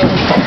Gracias.